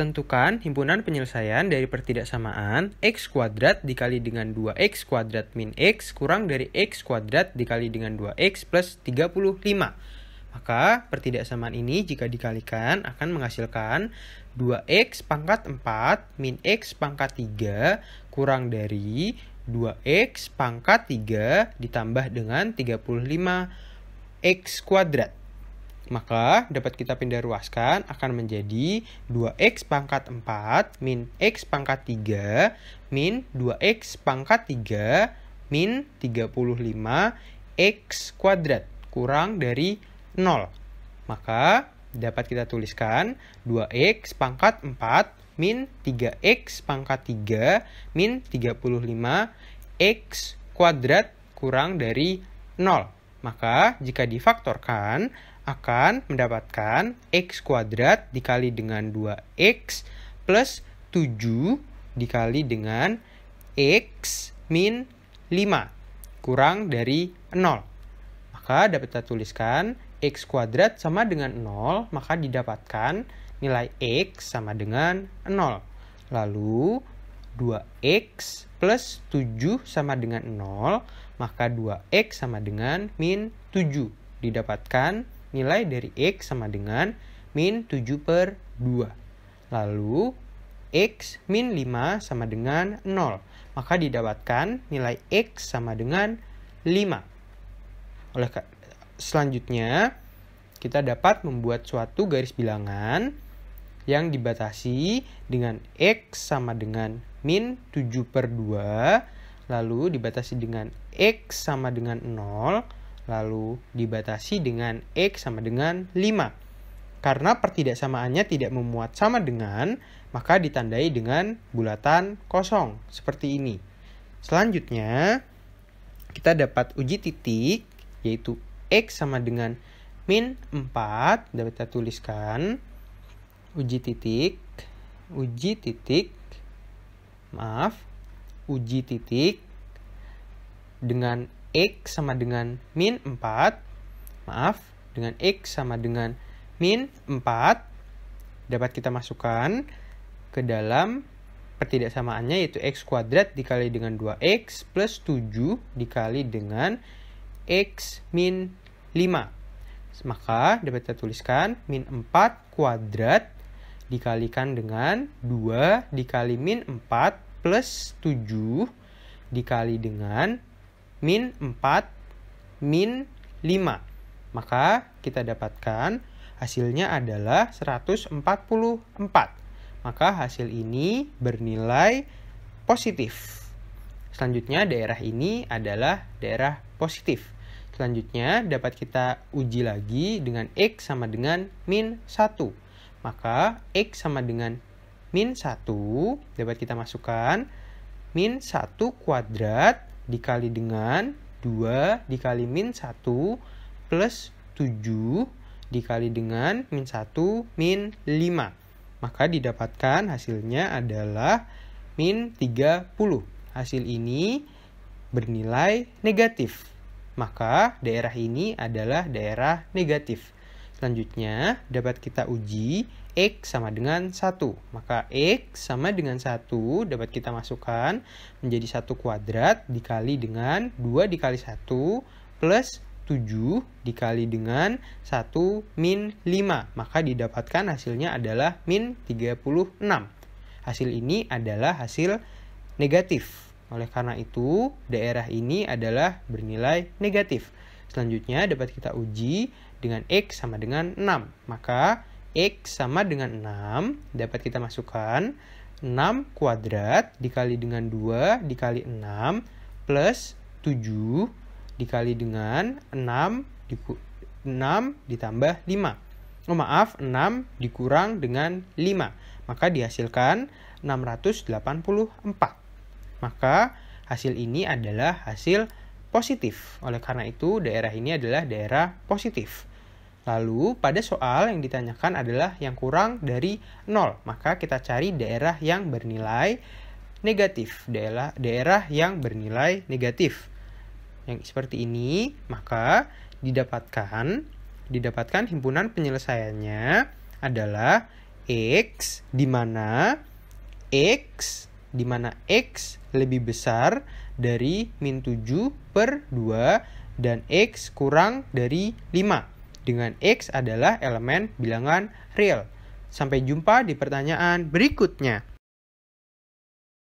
Tentukan himpunan penyelesaian dari pertidaksamaan x kuadrat dikali dengan 2x kuadrat min x kurang dari x kuadrat dikali dengan 2x plus 35. Maka pertidaksamaan ini jika dikalikan akan menghasilkan 2x pangkat 4 min x pangkat 3 kurang dari 2x pangkat 3 ditambah dengan 35 x kuadrat. Maka dapat kita pindah ruaskan akan menjadi 2x pangkat 4 min x pangkat 3 min 2x pangkat 3 min 35 x kuadrat kurang dari 0. Maka dapat kita tuliskan 2x pangkat 4 min 3x pangkat 3 min 35 x kuadrat kurang dari 0. Maka jika difaktorkan akan mendapatkan x kuadrat dikali dengan 2x plus 7 dikali dengan x min 5 kurang dari 0. Maka dapat kita tuliskan x kuadrat sama dengan 0, maka didapatkan nilai x sama dengan 0. Lalu 2x plus 7 sama dengan 0, maka 2x sama dengan min 7. Didapatkan nilai dari X sama dengan min 7 per 2. Lalu X min 5 sama dengan 0. Maka didapatkan nilai X sama dengan 5. Oleh selanjutnya, kita dapat membuat suatu garis bilangan yang dibatasi dengan X sama dengan min 7 per 2, lalu dibatasi dengan X sama dengan 0, lalu dibatasi dengan X sama dengan 5. Karena pertidaksamaannya tidak memuat sama dengan, maka ditandai dengan bulatan kosong, seperti ini. Selanjutnya, kita dapat uji titik, yaitu X sama dengan min 4, dapat kita tuliskan, uji titik, uji titik, maaf, uji titik, dengan X sama dengan min 4, maaf, dengan X sama dengan min 4, dapat kita masukkan ke dalam pertidaksamaannya yaitu X kuadrat dikali dengan 2X plus 7 dikali dengan X min 5. Maka dapat kita tuliskan min 4 kuadrat dikalikan dengan 2 dikali min 4 plus 7 dikali dengan min 4 min 5. Maka kita dapatkan hasilnya adalah 144. Maka hasil ini bernilai positif. Selanjutnya daerah ini adalah daerah positif. Selanjutnya dapat kita uji lagi dengan X sama dengan min 1. Maka X sama dengan min 1 dapat kita masukkan min 1 kuadrat dikali dengan 2 dikali min 1 plus 7 dikali dengan min 1 min 5. Maka didapatkan hasilnya adalah min 30. Hasil ini bernilai negatif. Maka daerah ini adalah daerah negatif. Selanjutnya dapat kita uji X sama dengan 1. Maka X sama dengan 1 dapat kita masukkan menjadi 1 kuadrat dikali dengan 2 dikali 1 plus 7 dikali dengan 1 min 5. Maka didapatkan hasilnya adalah min 36. Hasil ini adalah hasil negatif. Oleh karena itu, daerah ini adalah bernilai negatif. Selanjutnya dapat kita uji dengan X sama dengan 6. Maka X sama dengan 6 dapat kita masukkan 6 kuadrat dikali dengan 2 dikali 6 plus 7 dikali dengan 6 diku, 6 ditambah 5. Oh maaf, 6 dikurang dengan 5. Maka dihasilkan 684. Maka hasil ini adalah hasil positif. Oleh karena itu, daerah ini adalah daerah positif. Lalu, pada soal yang ditanyakan adalah yang kurang dari 0. Maka kita cari daerah yang bernilai negatif. Daerah, daerah yang bernilai negatif. Yang seperti ini, maka didapatkan didapatkan himpunan penyelesaiannya adalah X di mana X di X lebih besar dari min 7 per 2 dan X kurang dari 5 dengan X adalah elemen bilangan real. Sampai jumpa di pertanyaan berikutnya.